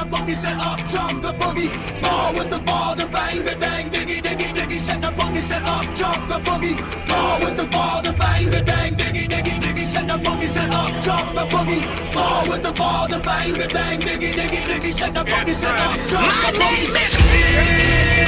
boogie, set up, jump the boogie. Bawitdaba, the bang, the bang, diggy, diggy, diggy, set the boogie, set up, jump the boogie. Bawitdaba, the bang, the bang, diggy, diggy, diggy, set the boogie, set up, jump the boogie. Bawitdaba, the bang, the bang, diggy, diggy, diggy, set the boogie, set up, jump the boogie.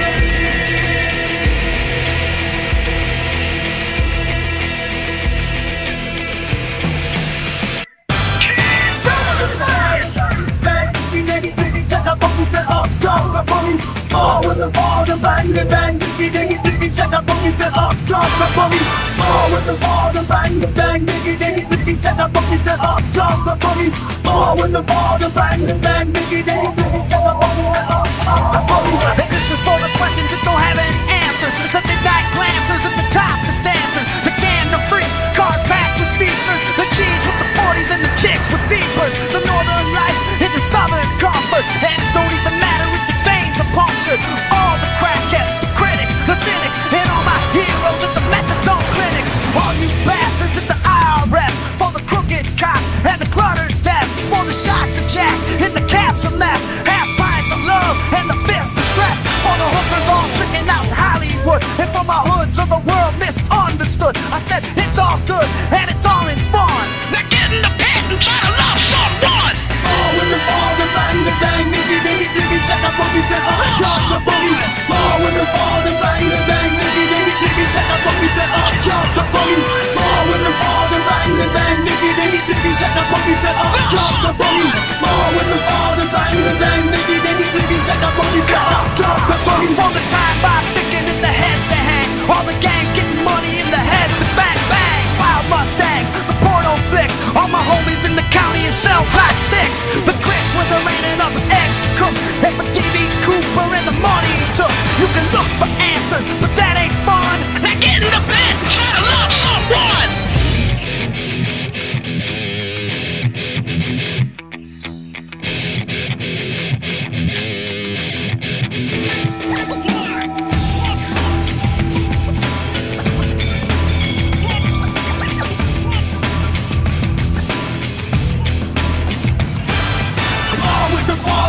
Bawitdaba, the bang, the bang, diggy, diggy, diggy, set the boogie, the up, drop the boogie. Bawitdaba, the bang, the bang, diggy, diggy, diggy, set the boogie, the up, drop the boogie. Bawitdaba, the bang, the bang, diggy, diggy, diggy, set the boogie, the up, drop the boogie. Hey, this is for the questions that don't have Jack and the caps of meth. Half pints of love and the fists of stress. For the hookers all tricking out in Hollywood. And for my hoods of the world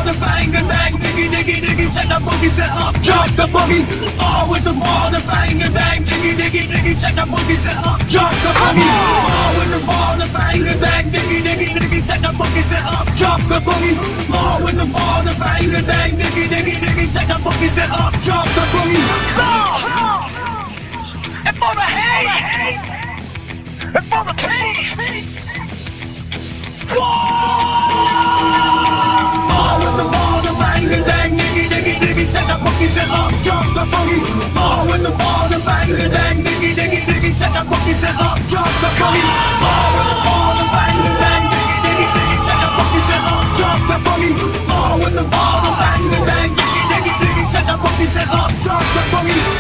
the bang, the bang, diggy, diggy, diggy, set the boogie, set up, drop the boogie. Bawitdaba, the bang, the bang, diggy, diggy, diggy, set the boogie, set up, drop the boogie. Bawitdaba, the bang, the bang, diggy, diggy, diggy, set the boogie, set up, drop the boogie. Bawitdaba, the bang, the bang, diggy, diggy, diggy, set the boogie, set up, drop the boogie. And for the hate. And for the pain. Ball it up, jump the boogie. Ball in the ball, the bang, the dang, diggy, diggy, diggy. Set the boogie, says up, jump the boogie. Ball in the ball, the bang, the dang, diggy, diggy, diggy. Set the boogie, says up, jump the boogie. Ball in the ball, the bang, the dang, diggy, diggy, diggy. Set the boogie, says up, jump the boogie.